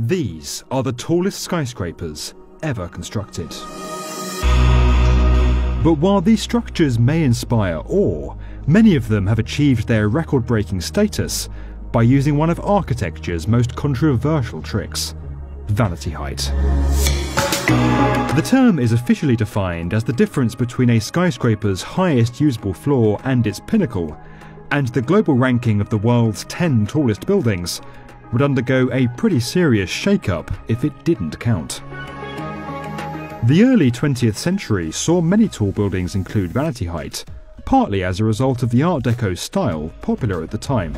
These are the tallest skyscrapers ever constructed. But while these structures may inspire awe, many of them have achieved their record breaking status by using one of architecture's most controversial tricks vanity height. The term is officially defined as the difference between a skyscraper's highest usable floor and its pinnacle, and the global ranking of the world's 10 tallest buildings would undergo a pretty serious shake-up if it didn't count. The early 20th century saw many tall buildings include vanity height, partly as a result of the Art Deco style popular at the time.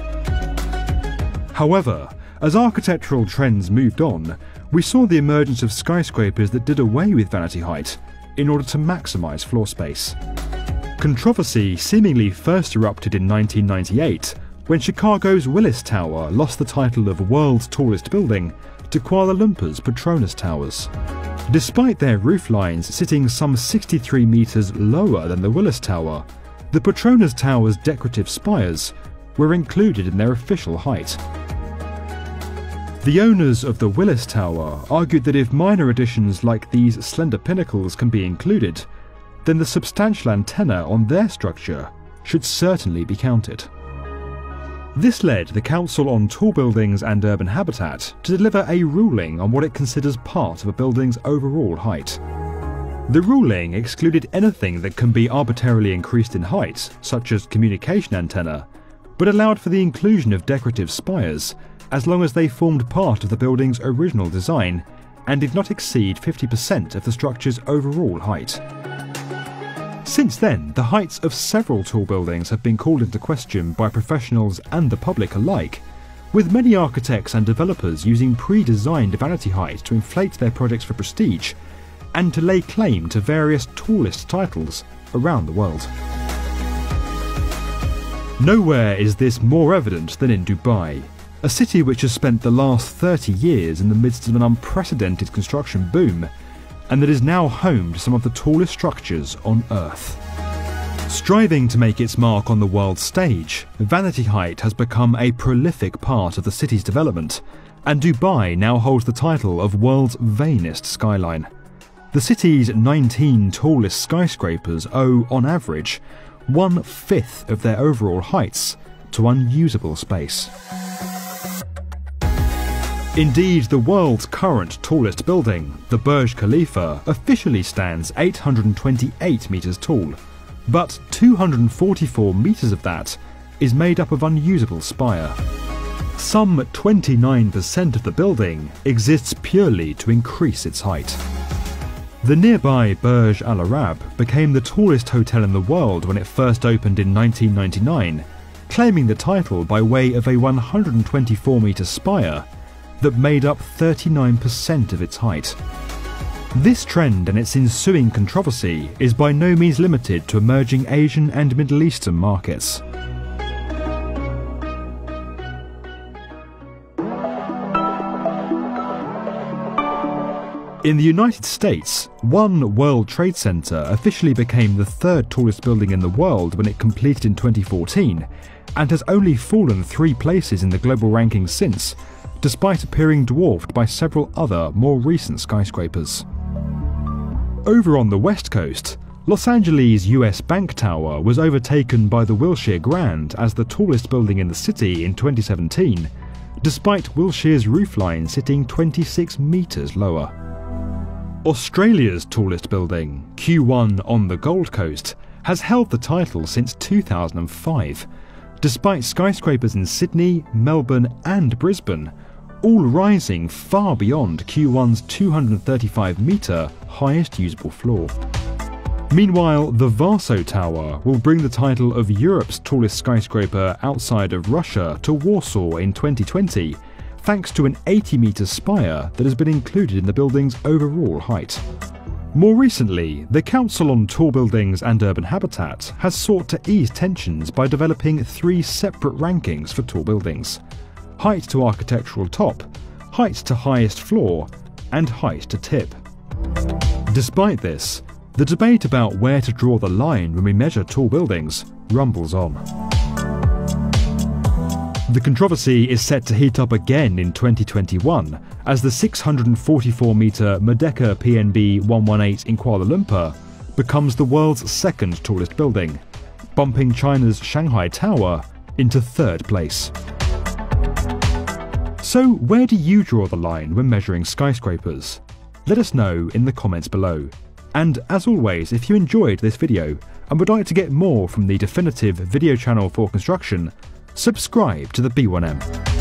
However, as architectural trends moved on, we saw the emergence of skyscrapers that did away with vanity height in order to maximise floor space. Controversy seemingly first erupted in 1998 when Chicago's Willis Tower lost the title of world's tallest building to Kuala Lumpur's Petronas Towers. Despite their roof lines sitting some 63 metres lower than the Willis Tower, the Petronas Tower's decorative spires were included in their official height. The owners of the Willis Tower argued that if minor additions like these slender pinnacles can be included, then the substantial antenna on their structure should certainly be counted. This led the Council on Tall Buildings and Urban Habitat to deliver a ruling on what it considers part of a building's overall height. The ruling excluded anything that can be arbitrarily increased in height, such as communication antenna, but allowed for the inclusion of decorative spires as long as they formed part of the building's original design and did not exceed 50% of the structure's overall height. Since then, the heights of several tall buildings have been called into question by professionals and the public alike, with many architects and developers using pre designed vanity height to inflate their projects for prestige and to lay claim to various tallest titles around the world. Nowhere is this more evident than in Dubai, a city which has spent the last 30 years in the midst of an unprecedented construction boom, and that is now home to some of the tallest structures on Earth. Striving to make its mark on the world stage, Vanity Height has become a prolific part of the city's development, and Dubai now holds the title of world's vainest skyline. The city's 19 tallest skyscrapers owe, on average, one fifth of their overall heights to unusable space. Indeed, the world's current tallest building, the Burj Khalifa, officially stands 828 metres tall, but 244 metres of that is made up of unusable spire. Some 29% of the building exists purely to increase its height. The nearby Burj Al Arab became the tallest hotel in the world when it first opened in 1999, claiming the title by way of a 124 metre spire that made up 39% of its height. This trend and its ensuing controversy is by no means limited to emerging Asian and Middle Eastern markets. In the United States, One World Trade Center officially became the third tallest building in the world when it completed in 2014, and has only fallen three places in the global rankings since, despite appearing dwarfed by several other more recent skyscrapers. Over on the west coast, Los Angeles' US Bank Tower was overtaken by the Wilshire Grand as the tallest building in the city in 2017, despite Wilshire's roofline sitting 26 metres lower. Australia's tallest building, Q1 on the Gold Coast, has held the title since 2005, despite skyscrapers in Sydney, Melbourne, and Brisbane all rising far beyond Q1's 235 metre highest usable floor. Meanwhile, the Varso Tower will bring the title of Europe's tallest skyscraper outside of Russia to Warsaw in 2020, thanks to an 80 metre spire that has been included in the building's overall height. More recently, the Council on Tall Buildings and Urban Habitat has sought to ease tensions by developing three separate rankings for tall buildings height to architectural top, height to highest floor, and height to tip. Despite this, the debate about where to draw the line when we measure tall buildings rumbles on. The controversy is set to heat up again in 2021 as the 644 metre Merdeka PNB 118 in Kuala Lumpur becomes the world's second tallest building, bumping China's Shanghai Tower into third place. So, where do you draw the line when measuring skyscrapers? Let us know in the comments below. And as always, if you enjoyed this video and would like to get more from the definitive video channel for construction, subscribe to the B1M.